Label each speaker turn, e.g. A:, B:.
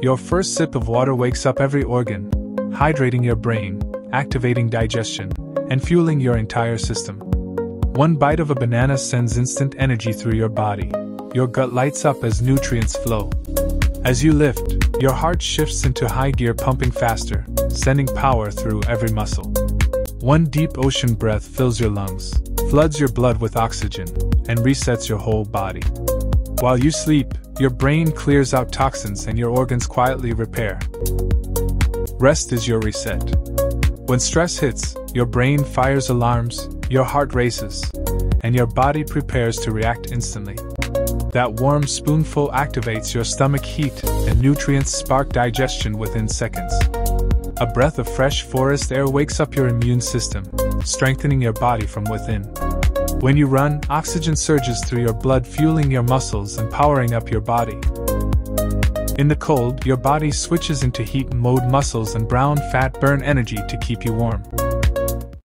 A: Your first sip of water wakes up every organ, hydrating your brain, activating digestion, and fueling your entire system. One bite of a banana sends instant energy through your body. Your gut lights up as nutrients flow. As you lift, your heart shifts into high gear, pumping faster, sending power through every muscle. One deep ocean breath fills your lungs, floods your blood with oxygen, and resets your whole body. While you sleep, your brain clears out toxins and your organs quietly repair. Rest is your reset. When stress hits, your brain fires alarms, your heart races, and your body prepares to react instantly. That warm spoonful activates your stomach heat, and nutrients spark digestion within seconds. A breath of fresh forest air wakes up your immune system, strengthening your body from within. When you run, oxygen surges through your blood, fueling your muscles and powering up your body. In the cold, your body switches into heat mode, muscles and brown fat burn energy to keep you warm.